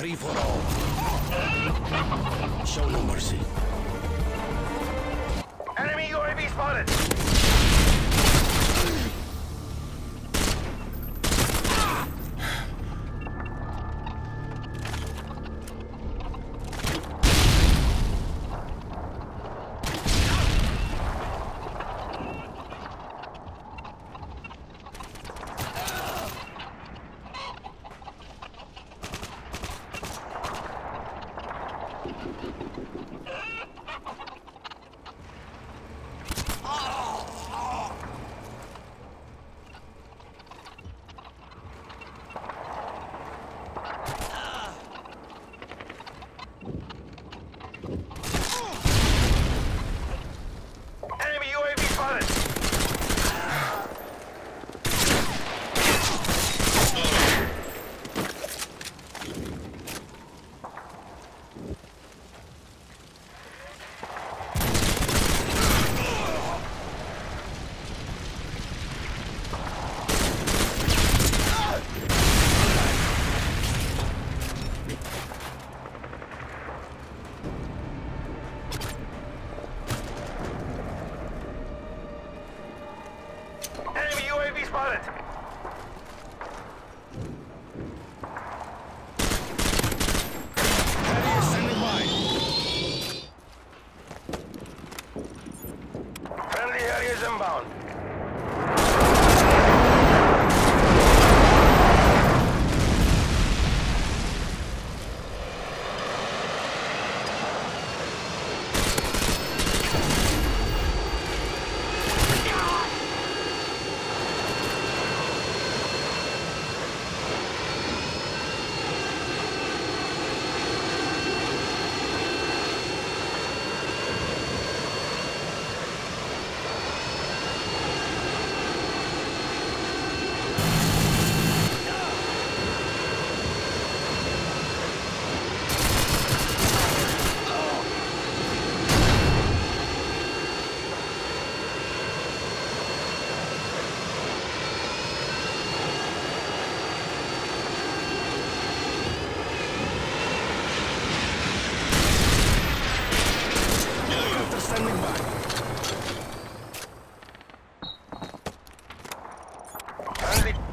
three for all. Show no mercy. Enemy UAV spotted. Ha ha ha!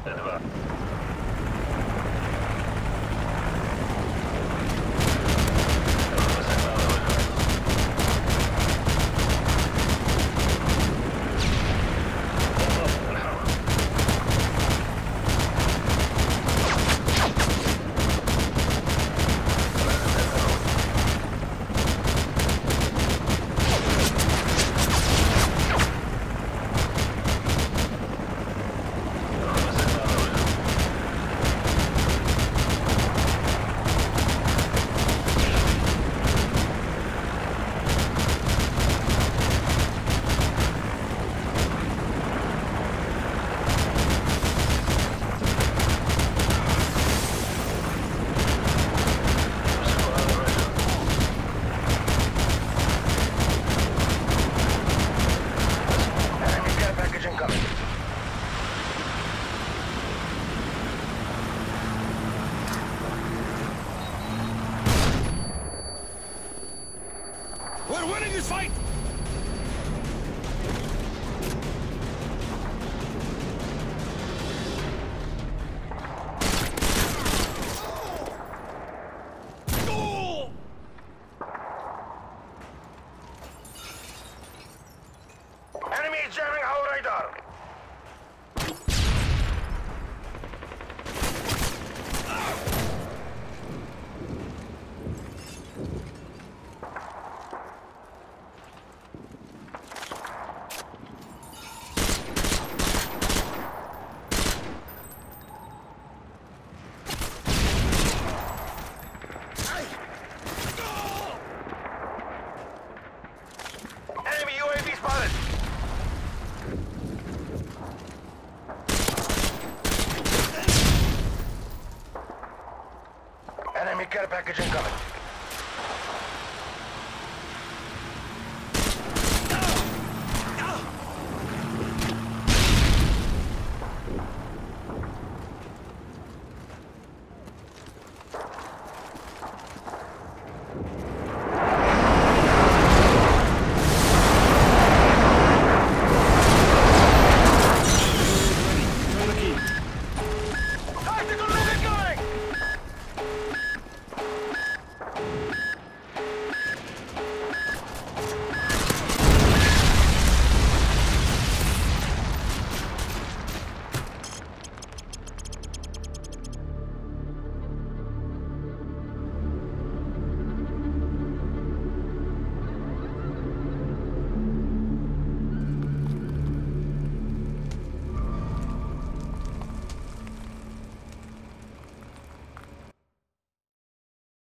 Friendly. Enemy